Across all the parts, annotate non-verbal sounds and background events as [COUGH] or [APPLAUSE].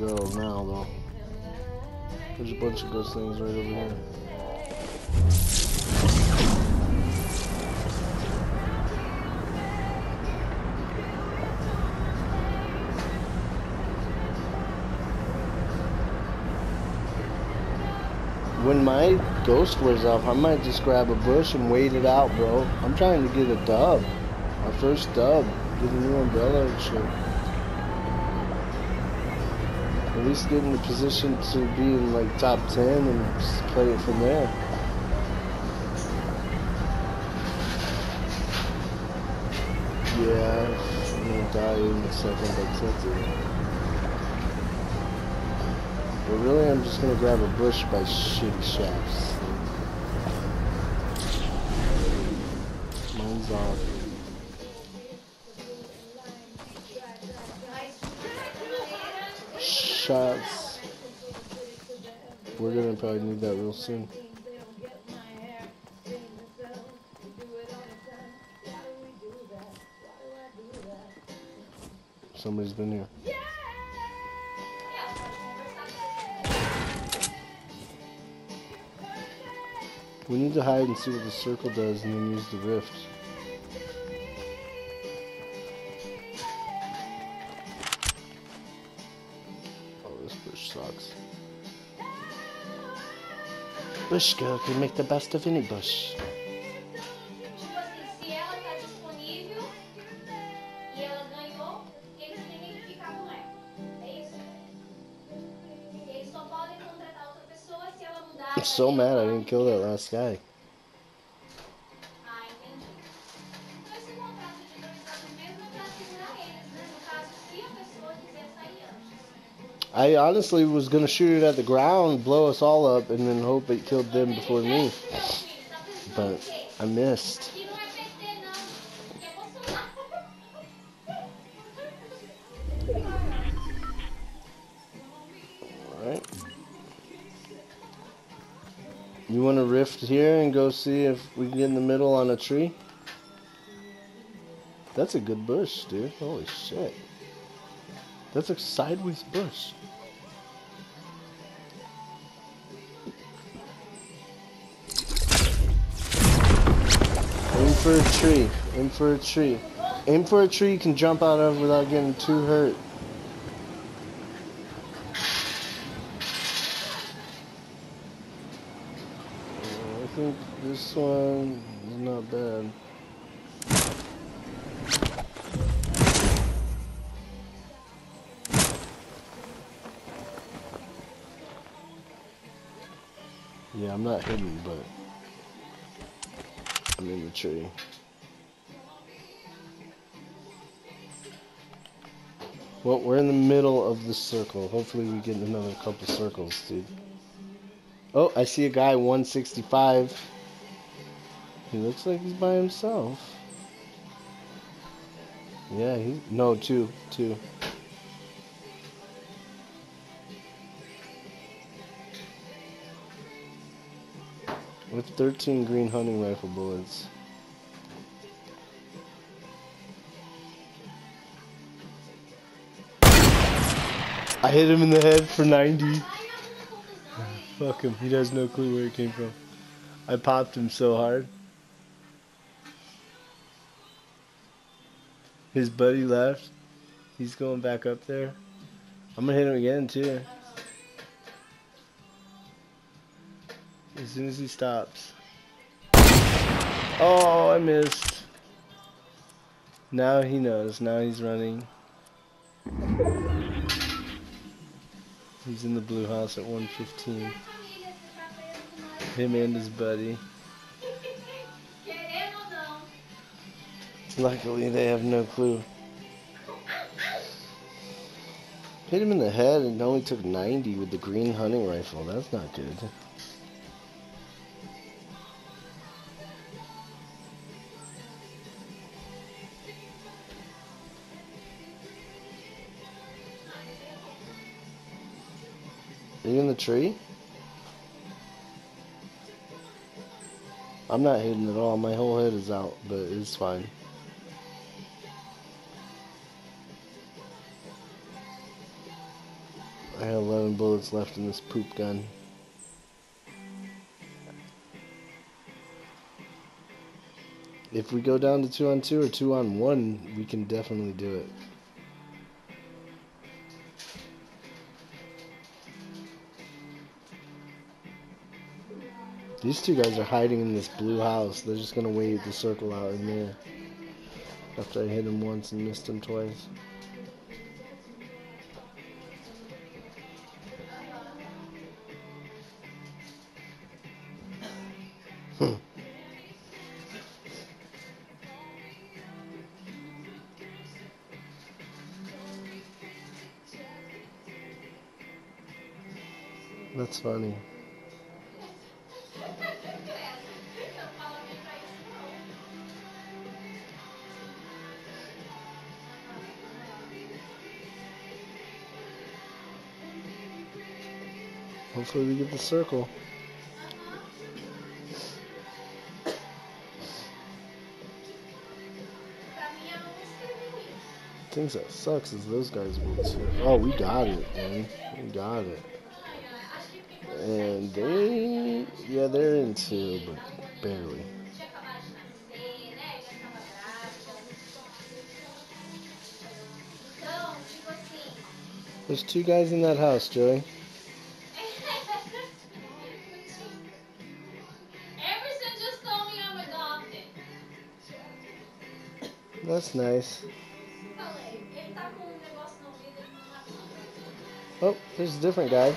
go now, though. There's a bunch of ghost things right over here. When my ghost wears off, I might just grab a bush and wait it out, bro. I'm trying to get a dub. My first dub. Get a new umbrella and shit. At least get in the position to be in like top 10 and just play it from there. Yeah, I'm gonna die in a second by tilted. But really, I'm just gonna grab a bush by shitty shafts. Mine's off. Shots. We're gonna probably need that real soon. Somebody's been here. We need to hide and see what the circle does and then use the rift. Bush girl can make the best of any bush. I'm so mad I didn't kill that last guy. I honestly was gonna shoot it at the ground, blow us all up, and then hope it killed them before me. But? I missed. Alright. You want to rift here and go see if we can get in the middle on a tree? That's a good bush, dude. Holy shit. That's a sideways bush. For a tree. Aim for a tree. Aim for a tree you can jump out of without getting too hurt. I think this one is not bad. Yeah, I'm not hidden, but I'm in the tree. Well, we're in the middle of the circle. Hopefully we get another couple circles, dude. Oh, I see a guy 165. He looks like he's by himself. Yeah, he no two, two. With 13 green hunting rifle bullets. I hit him in the head for 90. Fuck him. He has no clue where it came from. I popped him so hard. His buddy left. He's going back up there. I'm gonna hit him again too. As soon as he stops. Oh, I missed. Now he knows. Now he's running. He's in the blue house at 115. Him and his buddy. Luckily, they have no clue. Hit him in the head and only took 90 with the green hunting rifle. That's not good. Are you in the tree? I'm not hidden at all. My whole head is out, but it's fine. I have 11 bullets left in this poop gun. If we go down to two on two or two on one, we can definitely do it. These two guys are hiding in this blue house. They're just gonna wait the circle out in there. After I hit him once and missed him twice. Hmm. That's funny. Hopefully we get the circle. Things that sucks is those guys will too. Oh, we got it, man. We got it. And they, yeah, they're in two, but barely. There's two guys in that house, Joey. Tá nice. Oh, there's a different guy.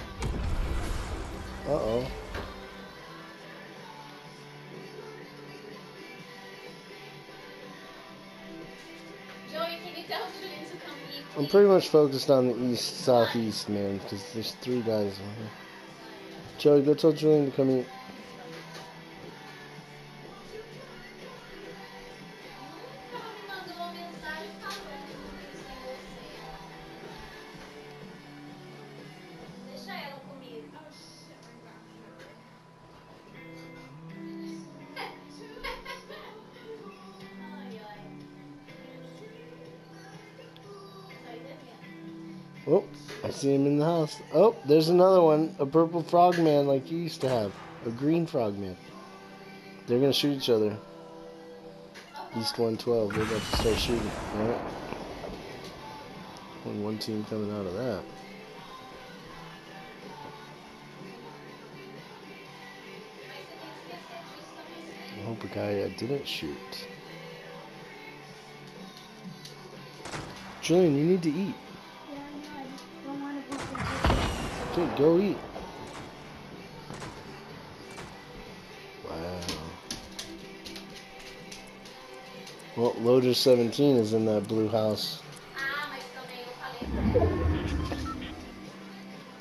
Uh oh. Eat? I'm pretty much focused on the east, southeast, man, because there's three guys in here. Joey, go tell Julian to come eat. Oh, I see him in the house. Oh, there's another one. A purple frogman like you used to have. A green frogman. They're gonna shoot each other. East 112. They're about to start shooting. Alright. And one team coming out of that. I hope a guy uh, didn't shoot. Julian, you need to eat. Go go eat. Wow. Well, Loader 17 is in that blue house.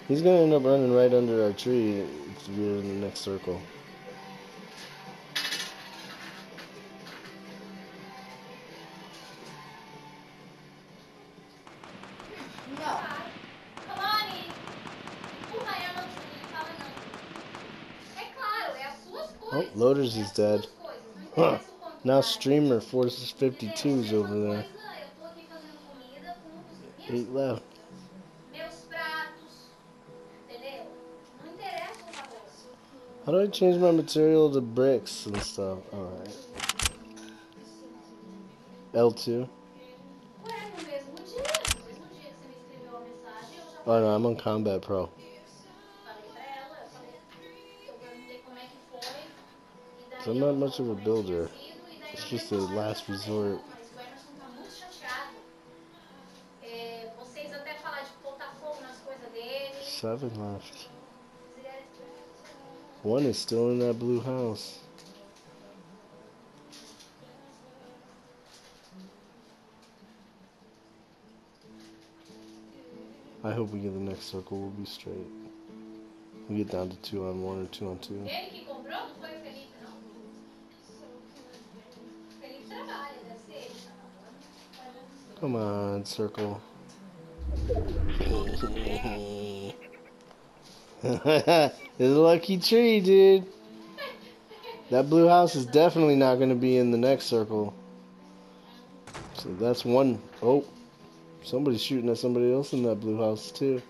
He's gonna end up running right under our tree if we're in the next circle. Oh, Loaders is dead. Huh. Now. Streamer forces 52s over there. Eight left. How do I change my material to bricks and stuff? Alright. L2. Ué, no mesmo dia, no mesmo dia que você me escreveu a mensagem, eu já Oh no, I'm on Combat Pro. So I'm not much of a builder. It's just a last resort." "Não, Mas o Emerson tá muito chateado. É, vocês até falaram de botar fogo nas coisas dele. Seven left. One is still in that blue house. I hope we get the next circle. We'll be straight. We get down to two on one or two on two. Come on, circle. [LAUGHS] it's a lucky tree, dude. That blue house is definitely not going to be in the next circle. So that's one. Oh, somebody's shooting at somebody else in that blue house, too.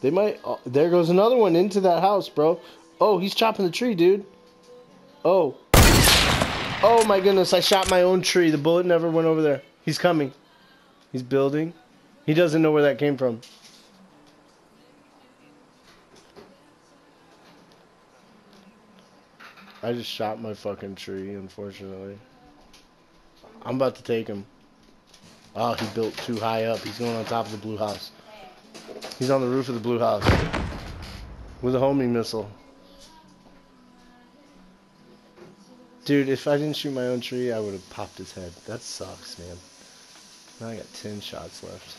They might. Oh, there goes another one into that house, bro. Oh, he's chopping the tree, dude. Oh. Oh my goodness, I shot my own tree. The bullet never went over there. He's coming. He's building. He doesn't know where that came from. I just shot my fucking tree, unfortunately. I'm about to take him. Oh, he built too high up. He's going on top of the blue house. He's on the roof of the blue house. With a homing missile. Dude, if I didn't shoot my own tree, I would have popped his head. That sucks, man. Now I got 10 shots left.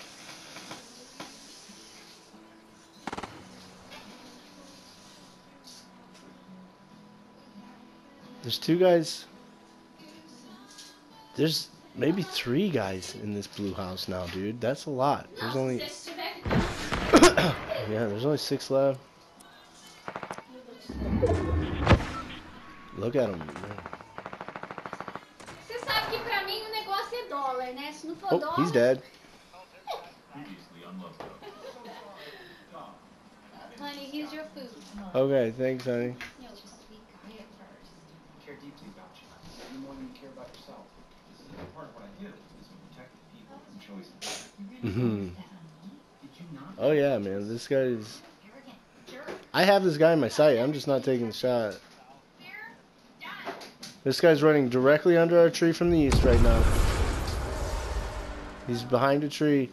There's two guys. There's maybe three guys in this blue house now, dude. That's a lot. There's only [COUGHS] yeah, there's only six left. Look at him. Oh, dólar. he's dead. [LAUGHS] Honey, here's your food. Okay, thanks, honey. No, just be quiet first. care deeply about you, even more than you care about yourself. This is part of what I do, is to protect the people from choices. hmm Did you not? Oh yeah, man. This guy is. I have this guy in my sight. I'm just not taking the shot. This guy's running directly under our tree from the east right now. He's behind a tree.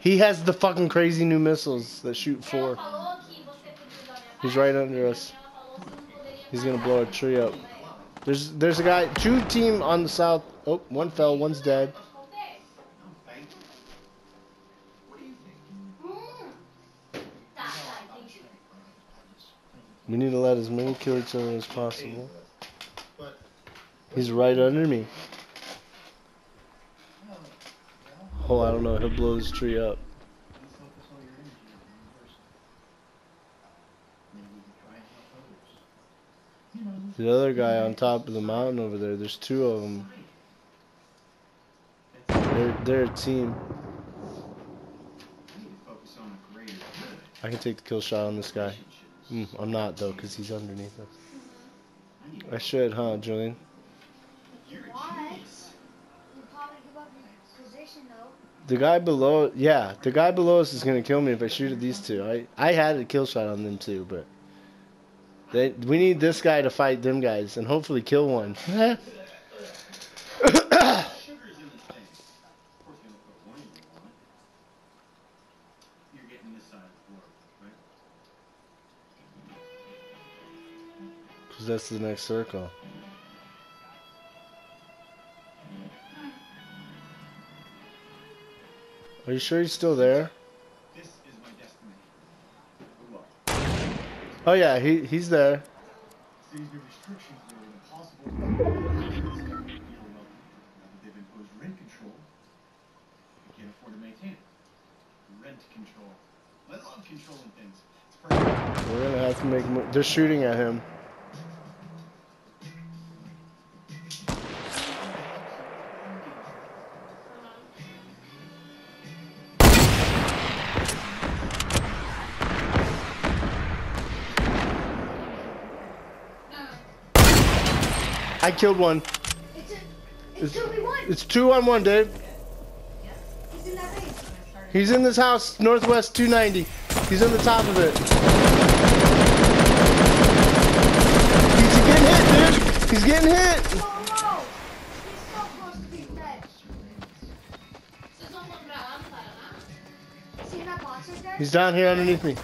He has the fucking crazy new missiles that shoot four. He's right under us. He's gonna blow a tree up. There's there's a guy, two team on the south. Oh, one fell, one's dead. We need to let as many kill each other as possible. He's right under me. Oh, I don't know. He'll blow this tree up. The other guy on top of the mountain over there. There's two of them. They're they're a team. I can take the kill shot on this guy. Mm, I'm not though, cause he's underneath us. I should, huh, Julian? You're a What? genius. You probably give up your position though. The guy below, yeah, the guy below us is gonna kill me if I shoot at these two. I I had a kill shot on them too, but they we need this guy to fight them guys and hopefully kill one. Sugar's in this thing. Of Are you sure he's still there? This is my destiny. Good luck. Oh yeah, he he's there. These new restrictions are impossible. Now that they've imposed rent control, we can't afford to maintain it. Rent control. I love controlling things. It's perfect. We're gonna have to make. Mo- They're shooting at him. I killed one. It's a, It's- it's two v one. It's two on one, Dave. He's in that base. He's in this house, northwest 290. He's on the top of it. He's getting hit, dude. He's getting hit. Oh no! He's so close to being dead. Vocês vão comprar lá no Paraná? See that box there? He's down here underneath me.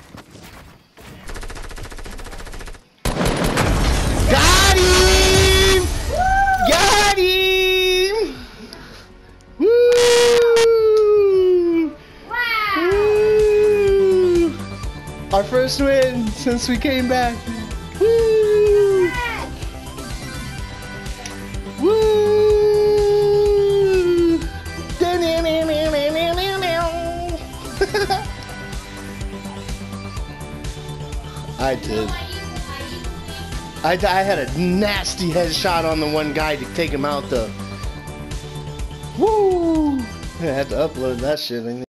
Got him! Our first win since we came back. Woo! Woo! I did. I, I had a nasty headshot on the one guy to take him out though. Woo! I had to upload that shit.